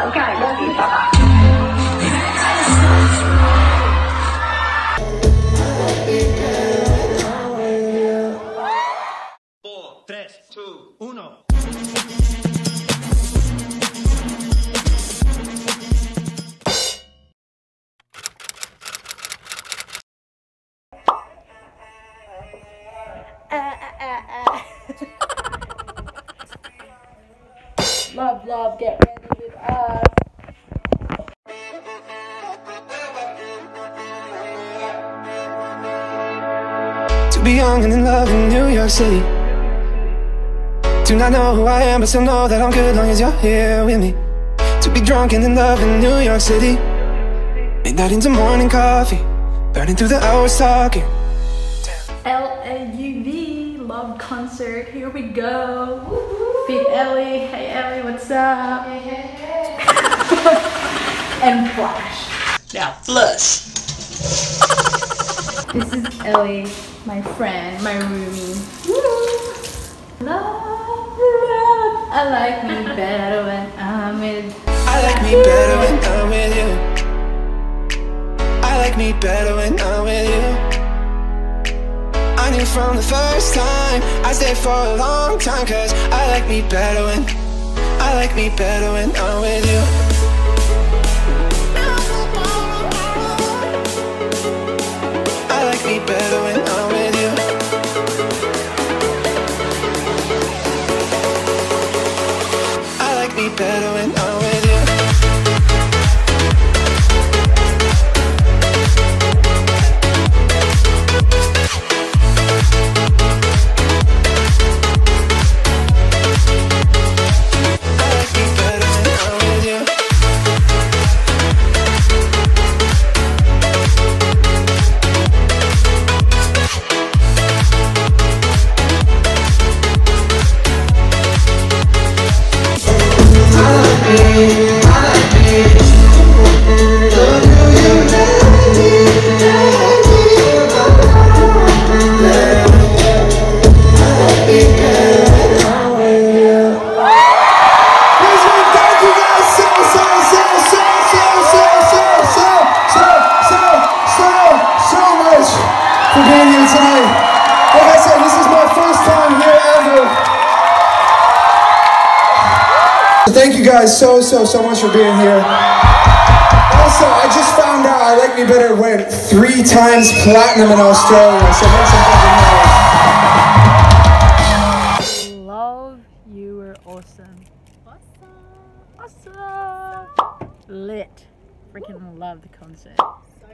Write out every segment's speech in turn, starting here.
Okay, love you. Bye bye. two, uno. Uh, uh, love, love, get ready with us. To be young and in love in New York City. Do not know who I am, but still know that I'm good long as you're here with me. To be drunk and in love in New York City. Midnight into morning coffee, burning through the hours talking. L-A-U-V, Lauv concert, here we go. Feed Ellie, hey Ellie, what's up? And Flash. Now flush. This is Ellie, my friend, my roomie. Love, love, I like me better when I'm with I like me better when I'm with you. I like me better when I'm with you. I knew from the first time I stayed for a long time Cause I like me better when I like me better when I'm with you better guys so, so, so much for being here. Also, I just found out I Like Me Better went three times platinum in Australia, so make some fucking noise. Love, you were awesome. Awesome. Awesome. Lit. Freaking love the concert.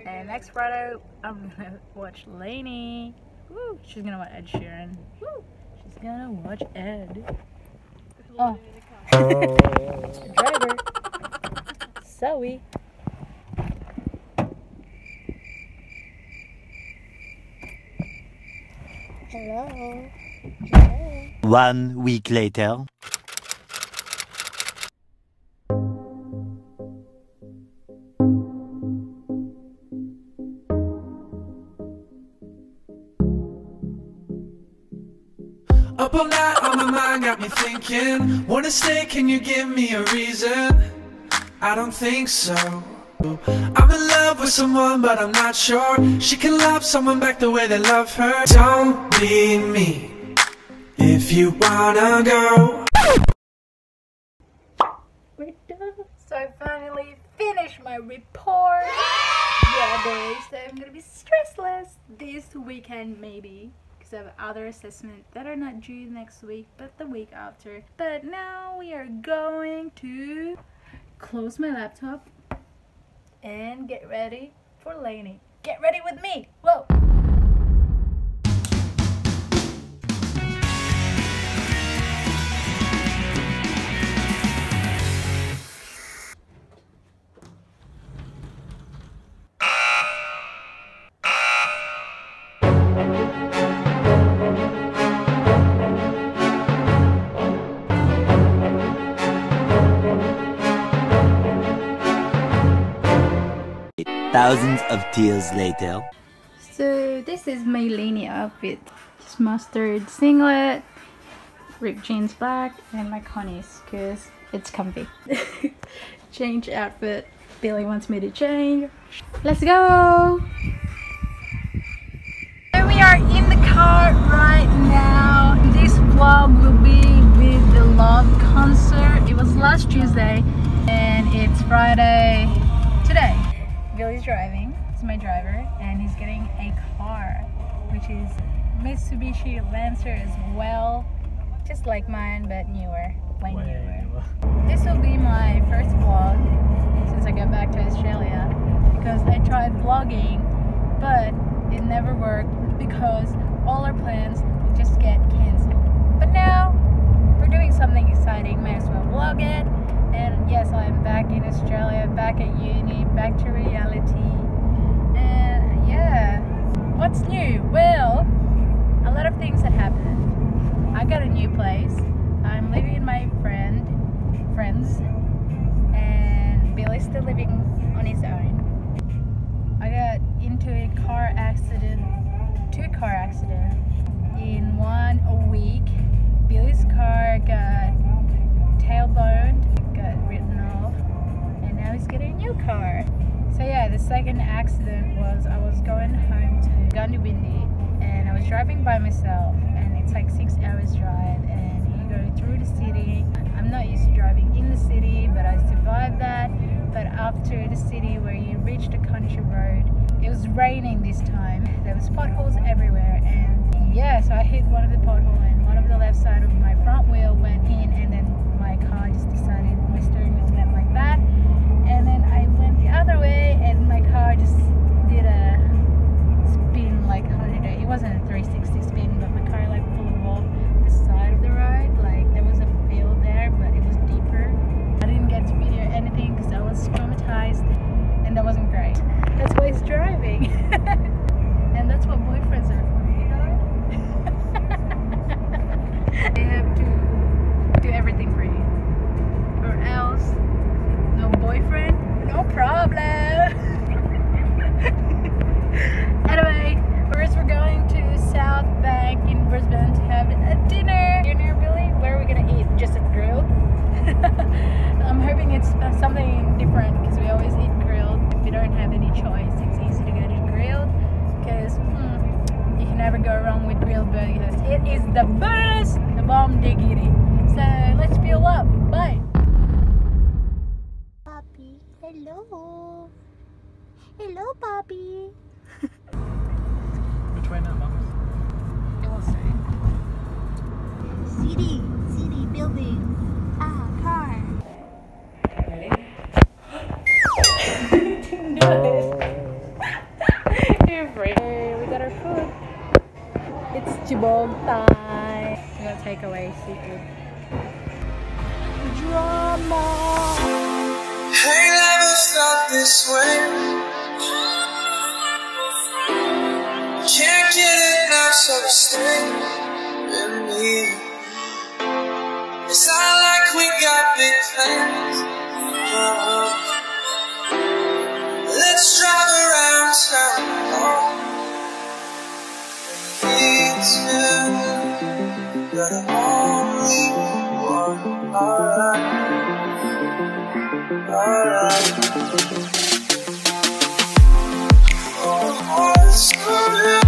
And next Friday, I'm gonna watch LANY. Woo. She's gonna watch Ed Sheeran. Woo. She's gonna watch Ed. Oh. Driver. Zoe. Hello. One week later. Up all night on my mind got me thinking Wanna stay, can you give me a reason? I don't think so I'm in love with someone but I'm not sure She can love someone back the way they love her Don't be me If you wanna go We're done. So I finally finished my report. Yeah, boys. So I'm gonna be stressless this weekend, maybe. Because I have other assessments that are not due next week, but the week after. But now we are going to close my laptop and get ready for LANY. Get ready with me. Whoa. Thousands of tears later. So this is my LANY outfit. Just mustard singlet, ripped jeans black, and my Connie's because it's comfy. change outfit. Billy wants me to change. Let's go! So we are in the car right now. This vlog will be with the Lauv concert. It was last Tuesday and it's Friday today. Billy's driving, he's my driver, and he's getting a car, which is Mitsubishi Lancer as well. Just like mine, but newer, way newer. This will be my first vlog since I got back to Australia because I tried vlogging, but it never worked because all our plans would just get cancelled. But now we're doing something exciting, may as well vlog it. Back in Australia, back at uni, back to reality. And yeah, what's new? Well, a lot of things had happened. I got a new place. I'm living in my friend, friends, and Billy's still living on his own. I got into a car accident, two car accidents in one a week. Billy's car got tailboned, got written off, and now he's getting a new car. So yeah, the second accident was I was going home to Goondiwindi and I was driving by myself and it's like six hours drive and you go through the city. I'm not used to driving in the city but I survived that. But after the city where you reach the country road, it was raining this time. There was potholes everywhere and yeah, so I hit one of the potholes and one of the left side of my front they have to do everything for you or else no boyfriend, no problem. anyway, first we're going to South Bank in Brisbane to have a dinner. Dinner, Billy? Where are we gonna eat? Just at Grill'd? I'm hoping it's uh, something different because we always eat Grill'd. If we don't have any choice, it's easy to go to Grill'd because hmm, you can never go wrong with Grill'd burgers. It is the best, bomb diggity. So let's fuel up. Bye. Puppy. Hello. Hello, puppy. Which way now, mums? City. City building. Ah, car. You're free. Hey, we got our food. It's jibog time. We got takeaway seafood. Drama. Hey, never felt this way. Can't get enough, so stay with me. It's not like we got big plans. Uh-uh. Let's drive around town. Me but I'm only one. Oh.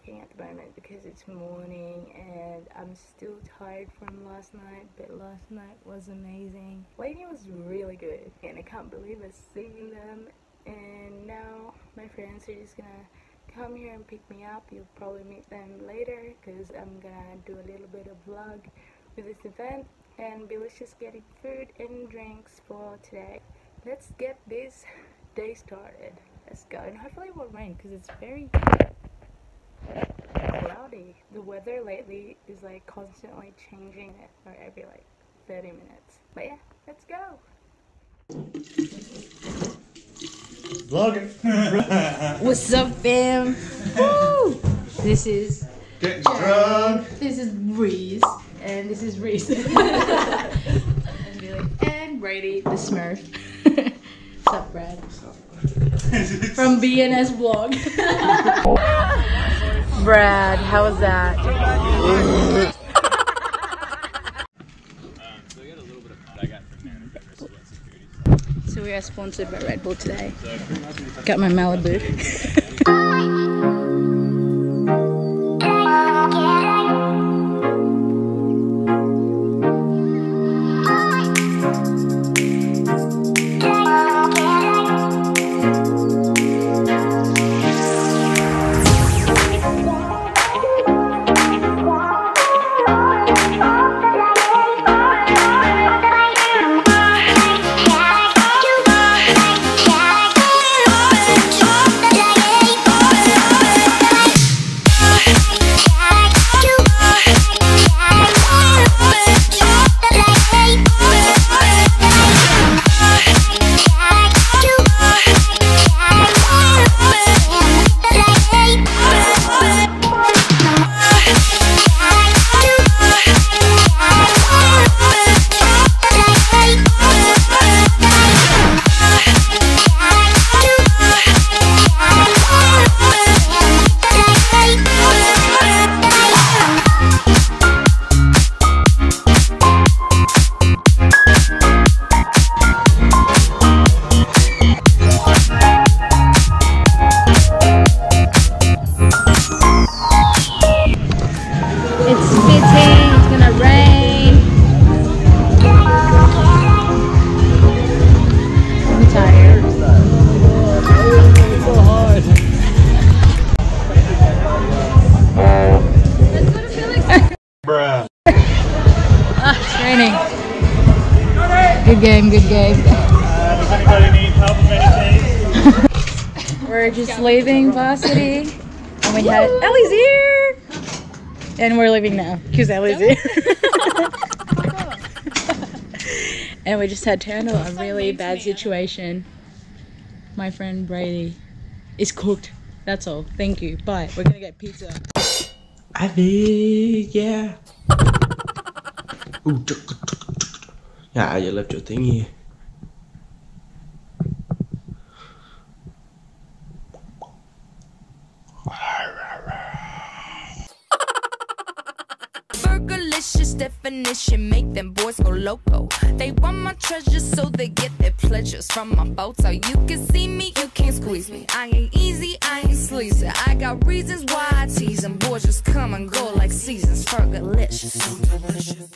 Working at the moment because it's morning and I'm still tired from last night, but last night was amazing. Lady was really good, and I can't believe I've seen them. And now my friends are just gonna come here and pick me up. You'll probably meet them later because I'm gonna do a little bit of vlog with this event. And Billy's just getting food and drinks for today let's get this day started. Let's go. And hopefully it won't rain because it's very cloudy. The weather lately is like constantly changing it or every like 30 minutes. But yeah, let's go. Vlogging. What's up, fam? Woo! This is Getting drunk. this is Reese and this is Reese. and Billy and Brady the Smurf. What's up, Brad? From BNS Vlog. Brad, how was that? So we are sponsored by Red Bull today. Got my Malibu. Good game, good game. Does anybody need help with anything? We're just leaving varsity. And we had Ellie's here! And we're leaving now because Ellie's here. and we just had to handle a really bad situation. My friend Brady is cooked. That's all. Thank you. Bye. We're gonna get pizza. I Ivy, yeah. Ooh, Yeah, you left your thingy. Fergalicious definition make them boys go loco. They want my treasures so they get their pleasures from my boat. So you can see me, you can't squeeze me. I ain't easy, I ain't sleazy. I got reasons why I tease them. Boys just come and go like seasons. Fergalicious.